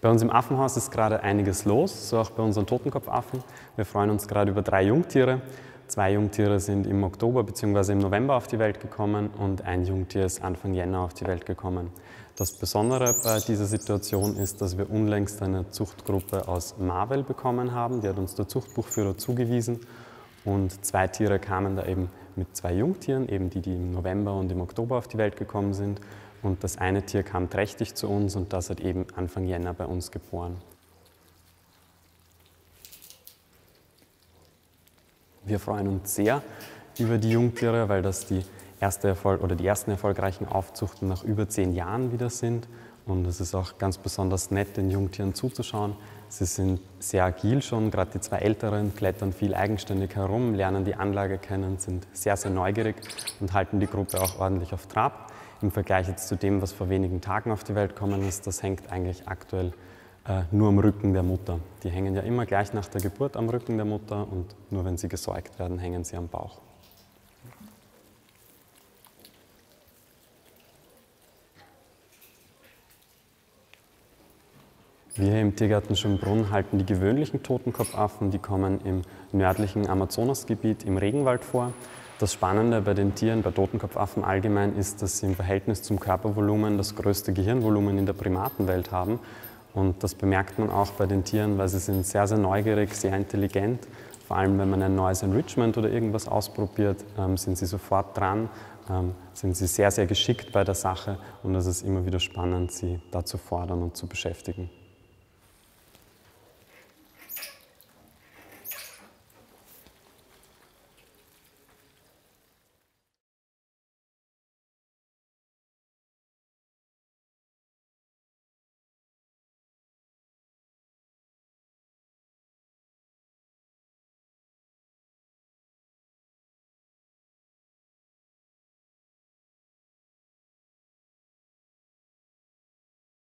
Bei uns im Affenhaus ist gerade einiges los, so auch bei unseren Totenkopfaffen. Wir freuen uns gerade über drei Jungtiere. Zwei Jungtiere sind im Oktober bzw. im November auf die Welt gekommen und ein Jungtier ist Anfang Jänner auf die Welt gekommen. Das Besondere bei dieser Situation ist, dass wir unlängst eine Zuchtgruppe aus Marvel bekommen haben. Die hat uns der Zuchtbuchführer zugewiesen und zwei Tiere kamen da eben mit zwei Jungtieren, eben die, die im November und im Oktober auf die Welt gekommen sind. Und das eine Tier kam trächtig zu uns und das hat eben Anfang Jänner bei uns geboren. Wir freuen uns sehr über die Jungtiere, weil das die, erste Erfolg oder die ersten erfolgreichen Aufzuchten nach über zehn Jahren wieder sind. Und es ist auch ganz besonders nett, den Jungtieren zuzuschauen. Sie sind sehr agil schon, gerade die zwei Älteren klettern viel eigenständig herum, lernen die Anlage kennen, sind sehr, sehr neugierig und halten die Gruppe auch ordentlich auf Trab im Vergleich jetzt zu dem, was vor wenigen Tagen auf die Welt gekommen ist, das hängt eigentlich aktuell äh, nur am Rücken der Mutter. Die hängen ja immer gleich nach der Geburt am Rücken der Mutter und nur wenn sie gesäugt werden, hängen sie am Bauch. Wir hier im Tiergarten Schönbrunn halten die gewöhnlichen Totenkopfaffen, die kommen im nördlichen Amazonasgebiet im Regenwald vor. Das Spannende bei den Tieren, bei Totenkopfaffen allgemein, ist, dass sie im Verhältnis zum Körpervolumen das größte Gehirnvolumen in der Primatenwelt haben. Und das bemerkt man auch bei den Tieren, weil sie sind sehr, sehr neugierig, sehr intelligent. Vor allem, wenn man ein neues Enrichment oder irgendwas ausprobiert, ähm, sind sie sofort dran, ähm, sind sie sehr, sehr geschickt bei der Sache und es ist immer wieder spannend, sie da zu fordern und zu beschäftigen.